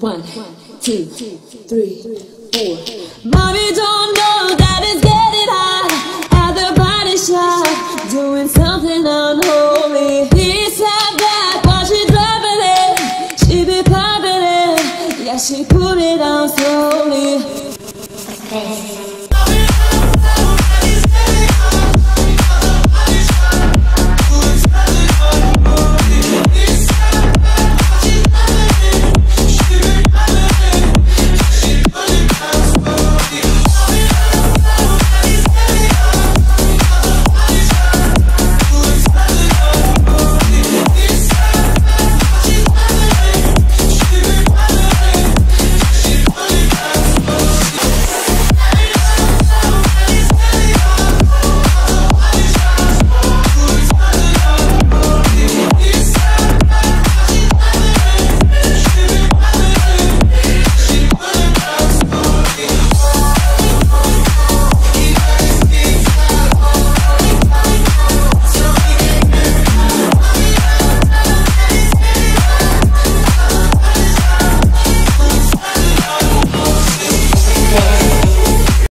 One, two, three, four. Mommy don't know that it's getting hot at the body shop, doing something unholy. He sat back while she dropping it. She be popping it, yeah she put it on slowly.